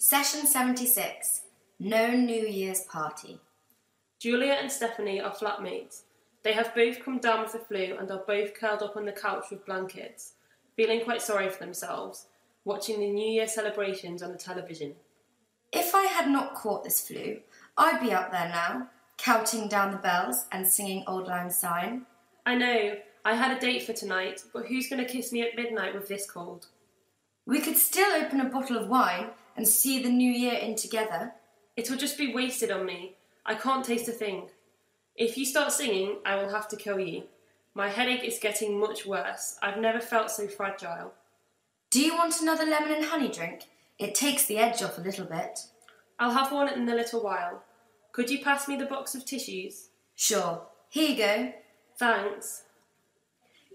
Session 76 No New Year's Party. Julia and Stephanie are flatmates. They have both come down with the flu and are both curled up on the couch with blankets, feeling quite sorry for themselves, watching the New Year celebrations on the television. If I had not caught this flu, I'd be up there now, counting down the bells and singing Auld Lang Syne. I know, I had a date for tonight, but who's going to kiss me at midnight with this cold? We could still open a bottle of wine and see the new year in together. It will just be wasted on me. I can't taste a thing. If you start singing, I will have to kill you. My headache is getting much worse. I've never felt so fragile. Do you want another lemon and honey drink? It takes the edge off a little bit. I'll have one in a little while. Could you pass me the box of tissues? Sure. Here you go. Thanks.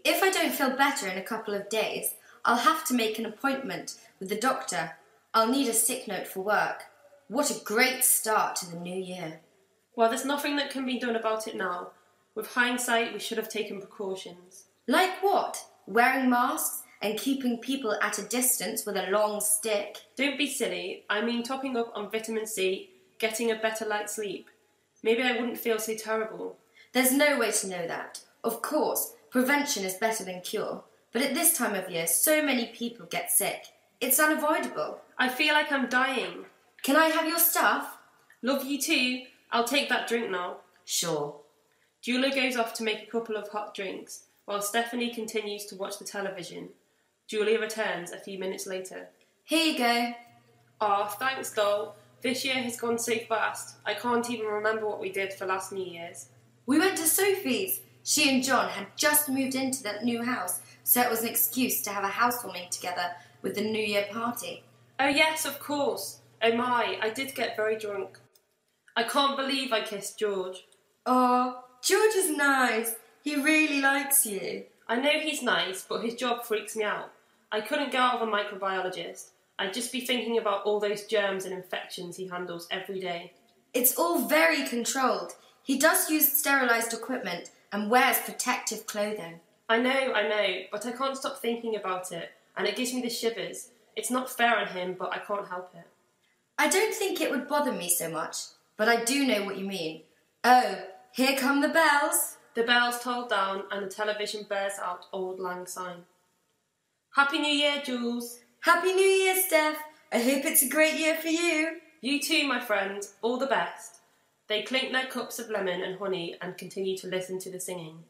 If I don't feel better in a couple of days, I'll have to make an appointment with the doctor. I'll need a sick note for work. What a great start to the new year. Well, there's nothing that can be done about it now. With hindsight, we should have taken precautions. Like what? Wearing masks and keeping people at a distance with a long stick? Don't be silly. I mean, topping up on vitamin C, getting a better night's sleep. Maybe I wouldn't feel so terrible. There's no way to know that. Of course, prevention is better than cure. But at this time of year, so many people get sick. It's unavoidable. I feel like I'm dying. Can I have your stuff? Love you too. I'll take that drink now. Sure. Julia goes off to make a couple of hot drinks, while Stephanie continues to watch the television. Julia returns a few minutes later. Here you go. Ah, oh, thanks, doll. This year has gone so fast. I can't even remember what we did for last New Year's. We went to Sophie's. She and John had just moved into that new house, so it was an excuse to have a housewarming together with the New Year party. Oh, yes, of course. Oh my, I did get very drunk. I can't believe I kissed George. Oh, George is nice. He really likes you. I know he's nice, but his job freaks me out. I couldn't go out of a microbiologist. I'd just be thinking about all those germs and infections he handles every day. It's all very controlled. He does use sterilised equipment and wears protective clothing. I know, I know, but I can't stop thinking about it, and it gives me the shivers. It's not fair on him, but I can't help it. I don't think it would bother me so much, but I do know what you mean. Oh, here come the bells. The bells toll down, and the television bears out Auld Lang Syne. Happy New Year, Jules. Happy New Year, Steph. I hope it's a great year for you. You too, my friend. All the best. They clink their cups of lemon and honey and continue to listen to the singing.